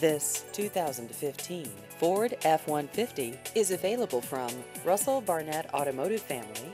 This 2015 Ford F-150 is available from Russell Barnett Automotive Family.